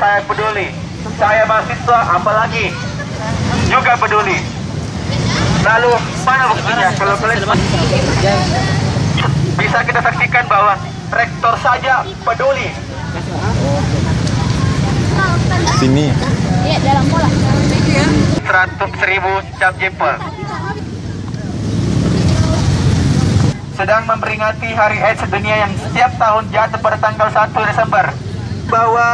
saya peduli. Saya mahasiswa, apalagi juga peduli. Lalu mana buktinya? Kalau kalian bisa kita saksikan bahwa rektor saja peduli. Sini. Iya, dalam bola. 100 ribu cap jempol. Sedang memperingati Hari AIDS Dunia yang setiap tahun jatuh pada tanggal 1 Desember. Bahwa